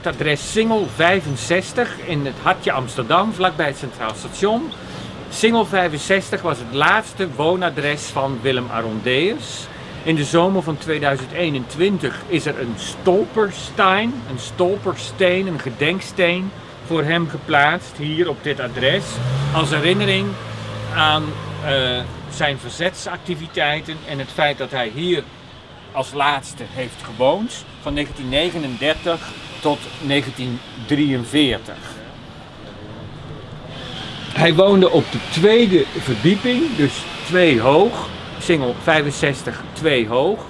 Het adres Singel 65 in het hartje Amsterdam, vlakbij het Centraal Station. Singel 65 was het laatste woonadres van Willem Arondeus. In de zomer van 2021 is er een stolperstein, een stolpersteen, een gedenksteen voor hem geplaatst hier op dit adres. Als herinnering aan uh, zijn verzetsactiviteiten en het feit dat hij hier als laatste heeft gewoond van 1939 tot 1943. Hij woonde op de tweede verdieping, dus twee hoog, single 65 twee hoog.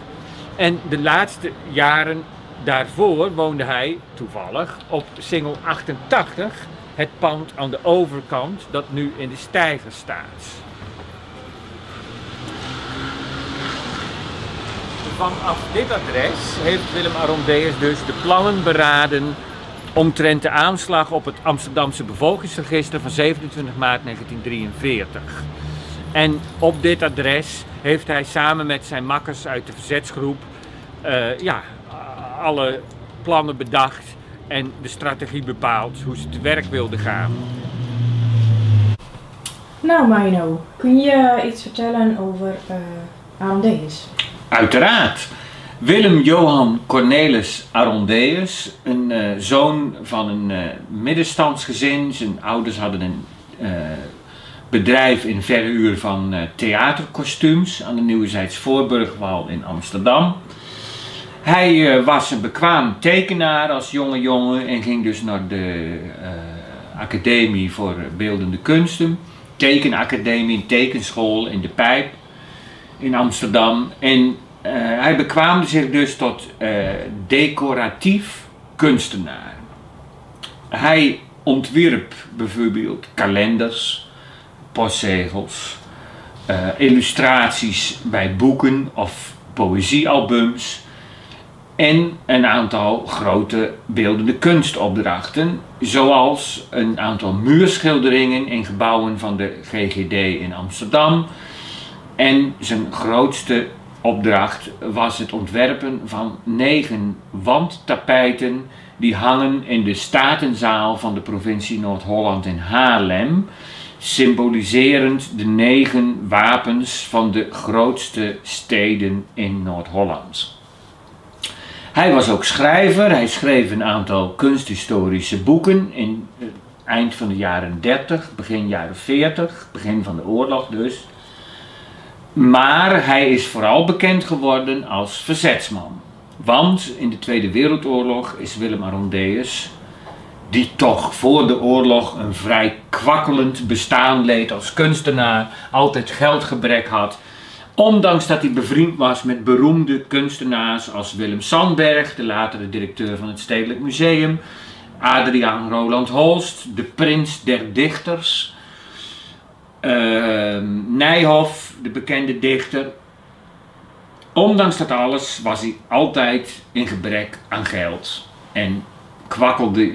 En de laatste jaren daarvoor woonde hij toevallig op single 88, het pand aan de overkant dat nu in de stijger staat. Vanaf dit adres heeft Willem Arondeus dus de plannen beraden omtrent de aanslag op het Amsterdamse bevolkingsregister van 27 maart 1943. En op dit adres heeft hij samen met zijn makkers uit de verzetsgroep uh, ja, alle plannen bedacht en de strategie bepaald hoe ze te werk wilden gaan. Nou Mino, kun je iets vertellen over uh, Arondeus? Uiteraard. Willem Johan Cornelis Arondeus, een uh, zoon van een uh, middenstandsgezin. Zijn ouders hadden een uh, bedrijf in verhuur van theaterkostuums aan de Nieuwezijds Voorburgwal in Amsterdam. Hij was een bekwaam tekenaar als jonge jongen en ging dus naar de Academie voor Beeldende Kunsten. Tekenacademie, tekenschool in de Pijp in Amsterdam. En uh, hij bekwaamde zich dus tot uh, decoratief kunstenaar. Hij ontwierp bijvoorbeeld kalenders, postzegels, uh, illustraties bij boeken of poëziealbums en een aantal grote beeldende kunstopdrachten, zoals een aantal muurschilderingen in gebouwen van de GGD in Amsterdam, en zijn grootste opdracht was het ontwerpen van negen wandtapijten die hangen in de Statenzaal van de provincie Noord-Holland in Haarlem, symboliserend de negen wapens van de grootste steden in Noord-Holland. Hij was ook schrijver, hij schreef een aantal kunsthistorische boeken in het eind van de jaren 30, begin jaren 40, begin van de oorlog dus. Maar hij is vooral bekend geworden als verzetsman. Want in de Tweede Wereldoorlog is Willem Arondeus, die toch voor de oorlog een vrij kwakkelend bestaan leed als kunstenaar, altijd geldgebrek had, ondanks dat hij bevriend was met beroemde kunstenaars als Willem Sandberg, de latere directeur van het Stedelijk Museum, Adriaan Roland Holst, de prins der dichters, uh, Nijhoff, de bekende dichter. Ondanks dat alles was hij altijd in gebrek aan geld en kwakkelde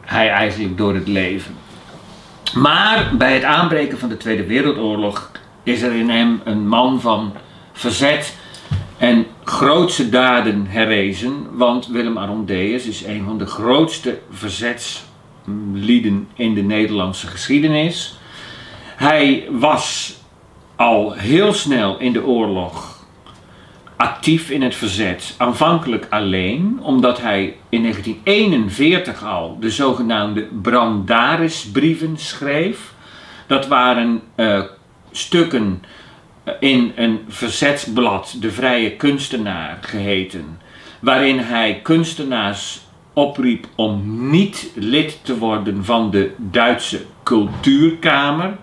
hij eigenlijk door het leven. Maar bij het aanbreken van de Tweede Wereldoorlog is er in hem een man van verzet en grootse daden herrezen, want Willem Arondeus is een van de grootste verzetslieden in de Nederlandse geschiedenis. Hij was al heel snel in de oorlog actief in het verzet, aanvankelijk alleen, omdat hij in 1941 al de zogenaamde Brandarisbrieven schreef. Dat waren uh, stukken eh, in een verzetsblad, De Vrije Kunstenaar geheten, waarin hij kunstenaars opriep om niet lid te worden van de Duitse Cultuurkamer.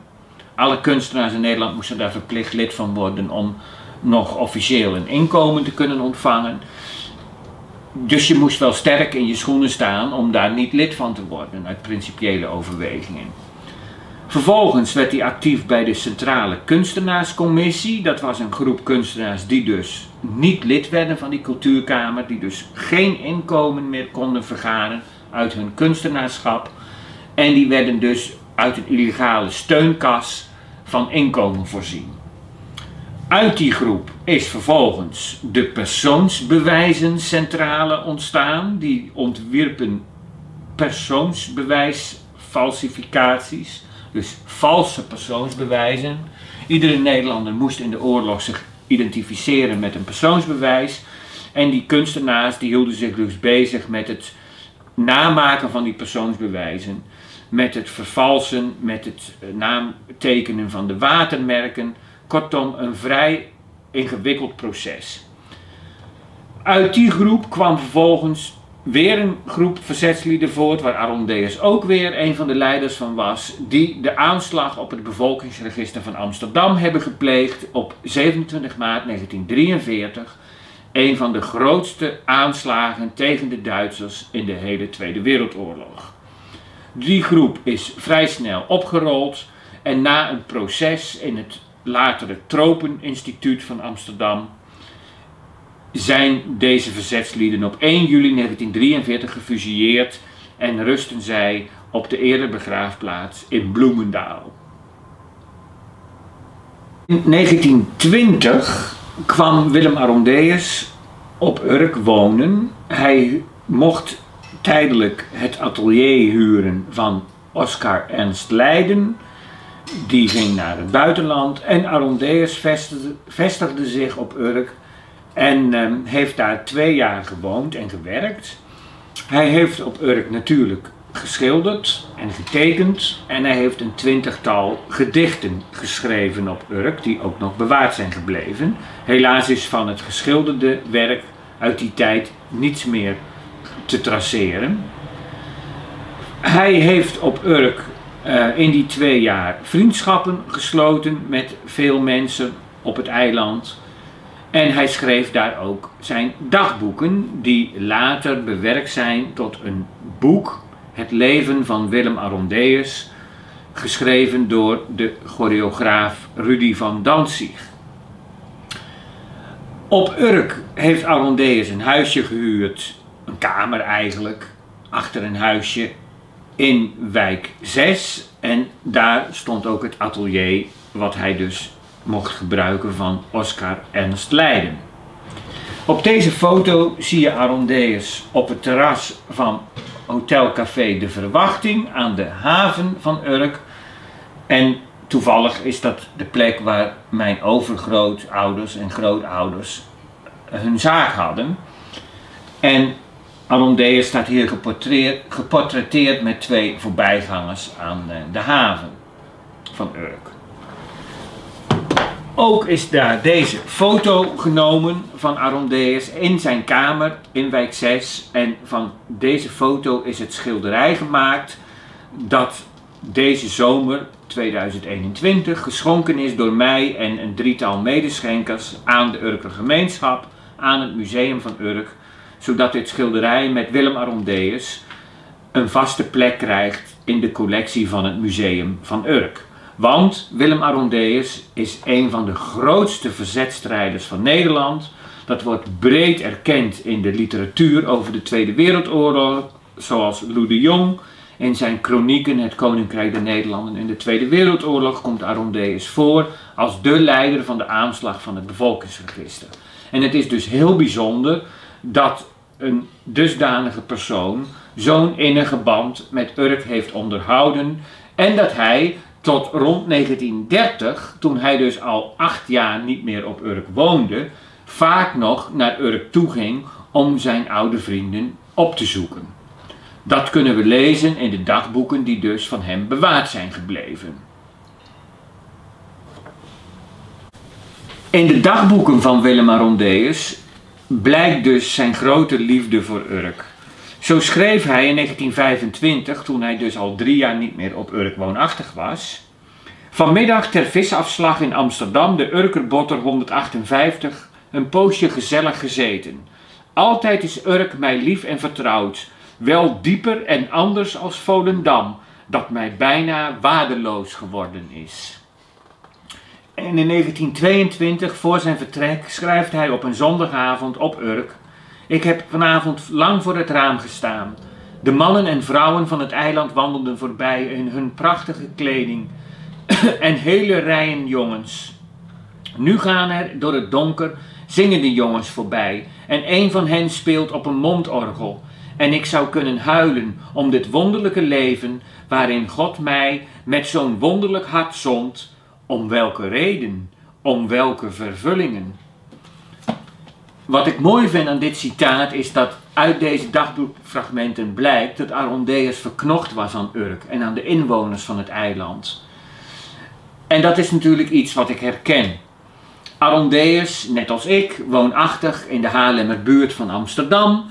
Alle kunstenaars in Nederland moesten daar verplicht lid van worden om nog officieel een inkomen te kunnen ontvangen. Dus je moest wel sterk in je schoenen staan om daar niet lid van te worden uit principiële overwegingen. Vervolgens werd hij actief bij de Centrale Kunstenaarscommissie. Dat was een groep kunstenaars die dus niet lid werden van die cultuurkamer, die dus geen inkomen meer konden vergaren uit hun kunstenaarschap. En die werden dus uit een illegale steunkas van inkomen voorzien. Uit die groep is vervolgens de persoonsbewijzencentrale ontstaan. Die ontwierpen persoonsbewijsfalsificaties, dus valse persoonsbewijzen. Iedere Nederlander moest in de oorlog zich identificeren met een persoonsbewijs. En die kunstenaars die hielden zich dus bezig met het namaken van die persoonsbewijzen, met het vervalsen, met het eh, naamtekenen van de watermerken. Kortom, een vrij ingewikkeld proces. Uit die groep kwam vervolgens weer een groep verzetslieden voort, waar Arondeus ook weer een van de leiders van was, die de aanslag op het bevolkingsregister van Amsterdam hebben gepleegd op 27 maart 1943. Een van de grootste aanslagen tegen de Duitsers in de hele Tweede Wereldoorlog. Die groep is vrij snel opgerold en na een proces in het latere Tropeninstituut van Amsterdam zijn deze verzetslieden op 1 juli 1943 gefusilleerd en rusten zij op de erebegraafplaats in Bloemendaal. In 1920 kwam Willem Arondeus op Urk wonen. Hij mocht tijdelijk het atelier huren van Oscar Ernst Leiden. Die ging naar het buitenland en Arondeus vestigde, zich op Urk en ehm, heeft daar twee jaar gewoond en gewerkt. Hij heeft op Urk natuurlijk geschilderd en getekend. En hij heeft een twintigtal gedichten geschreven op Urk, die ook nog bewaard zijn gebleven. Helaas is van het geschilderde werk uit die tijd niets meer te traceren. Hij heeft op Urk uh, in die twee jaar vriendschappen gesloten met veel mensen op het eiland. En hij schreef daar ook zijn dagboeken, die later bewerkt zijn tot een boek, Het leven van Willem Arondeus, geschreven door de choreograaf Rudy van Danzig. Op Urk heeft Arondeus een huisje gehuurd, kamer eigenlijk, achter een huisje in wijk 6. En daar stond ook het atelier wat hij dus mocht gebruiken van Oscar Ernst Leiden. Op deze foto zie je Arondeus op het terras van Hotelcafé De Verwachting aan de haven van Urk. En toevallig is dat de plek waar mijn overgrootouders en grootouders hun zaak hadden. En Arondeus staat hier geportretteerd met twee voorbijgangers aan eh, de haven van Urk. Ook is daar deze foto genomen van Arondeus in zijn kamer in wijk 6. En van deze foto is het schilderij gemaakt dat deze zomer 2021 geschonken is door mij en een drietal medeschenkers aan de Urker gemeenschap, aan het museum van Urk, zodat dit schilderij met Willem Arondeus een vaste plek krijgt in de collectie van het museum van Urk. Want Willem Arondeus is een van de grootste verzetstrijders van Nederland. Dat wordt breed erkend in de literatuur over de Tweede Wereldoorlog, zoals Lou de Jong. In zijn kronieken Het Koninkrijk der Nederlanden in de Tweede Wereldoorlog komt Arondeus voor als de leider van de aanslag van het bevolkingsregister. En het is dus heel bijzonder dat een dusdanige persoon zo'n innige band met Urk heeft onderhouden en dat hij tot rond 1930, toen hij dus al acht jaar niet meer op Urk woonde, vaak nog naar Urk toe ging om zijn oude vrienden op te zoeken. Dat kunnen we lezen in de dagboeken die dus van hem bewaard zijn gebleven. In de dagboeken van Willem Arondeus blijkt dus zijn grote liefde voor Urk. Zo schreef hij in 1925, toen hij dus al drie jaar niet meer op Urk woonachtig was. Vanmiddag ter visafslag in Amsterdam, de Urkerbotter 158, een poosje gezellig gezeten. Altijd is Urk mij lief en vertrouwd, wel dieper en anders als Volendam, dat mij bijna waardeloos geworden is. En in 1922, voor zijn vertrek, schrijft hij op een zondagavond op Urk ik heb vanavond lang voor het raam gestaan. De mannen en vrouwen van het eiland wandelden voorbij in hun prachtige kleding en hele rijen jongens. Nu gaan er door het donker zingende jongens voorbij en een van hen speelt op een mondorgel en ik zou kunnen huilen om dit wonderlijke leven waarin God mij met zo'n wonderlijk hart zond. Om welke reden? Om welke vervullingen? Wat ik mooi vind aan dit citaat is dat uit deze dagboekfragmenten blijkt dat Arondeus verknocht was aan Urk en aan de inwoners van het eiland. En dat is natuurlijk iets wat ik herken. Arondeus, net als ik, woonachtig in de Haarlemmerbuurt van Amsterdam,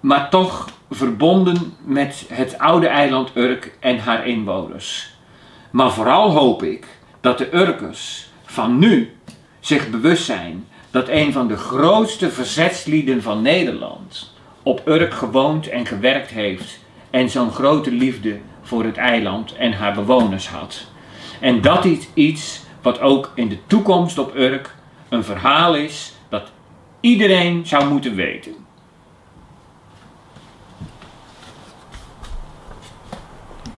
maar toch verbonden met het oude eiland Urk en haar inwoners. Maar vooral hoop ik dat de Urkers van nu zich bewust zijn dat een van de grootste verzetslieden van Nederland op Urk gewoond en gewerkt heeft en zo'n grote liefde voor het eiland en haar bewoners had. En dat is iets wat ook in de toekomst op Urk een verhaal is dat iedereen zou moeten weten.